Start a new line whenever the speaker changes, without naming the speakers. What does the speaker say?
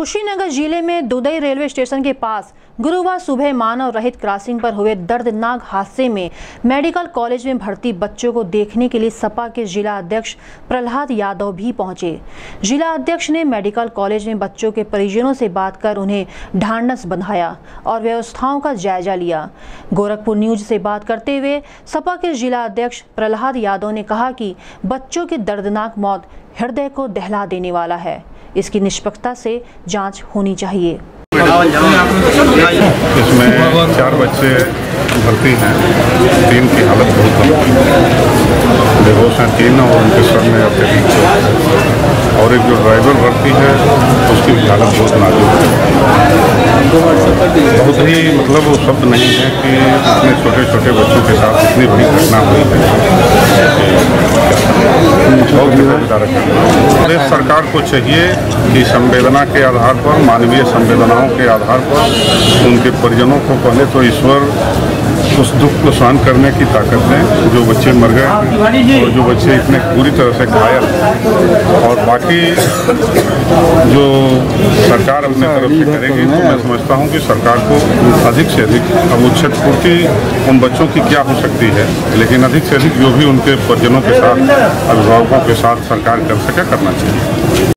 कुशीनगर ज़िले में दुदई railway station के पास गुरुवार सुबह मानव रहित क्रॉसिंग पर हुए दर्दनाक हादसे में मेडिकल कॉलेज में भर्ती बच्चों को देखने के लिए सपा के जिला अध्यक्ष प्रहलाद यादव भी पहुँचे। जिला अध्यक्ष ने मेडिकल कॉलेज में बच्चों के परिजनों से बात कर उन्हें ढांढस बंधाया और व्यवस्थाओं का जायजा लिया। गोरखपुर न्यूज़ से बात करते हुए सपा के जिला अध्यक्ष प्रहलाद यादव ने कहा कि बच्चों की दर्दनाक मौत हृदय को दहला देने वाला है। इसकी निष्पक्षता से जाँच होनी चाहिए।
इसमें चार बच्चे भर्ती हैं। तीन की हालत बहुत बेहोश हैं तीन और उनके सर में अत्यधिक और एक जो ड्राइवर भर्ती है, उसकी भी हालत बहुत नाजुक है। बहुत ही मतलब वो शब्द नहीं है कि इतने छोटे छोटे बच्चों के साथ इतनी बड़ी घटना हुई है। बहुत सरकार को चाहिए कि संवेदना के आधार पर, मानवीय संवेदनाओं के आधार पर, उनके परिजनों को पहले तो ईश्वर उस दुख को सहन करने की ताकत दें, जो बच्चे मर गए और जो बच्चे इतने पूरी तरह से घायल। और बाकी जो सरकार अपने तरफ़ से करेगी तो मैं समझता हूँ कि सरकार को अधिक से अधिक अब वो पूर्ति उन बच्चों की क्या हो सकती है, लेकिन अधिक से अधिक जो भी उनके परिजनों के साथ, अभिभावकों के साथ सरकार कर सके करना चाहिए।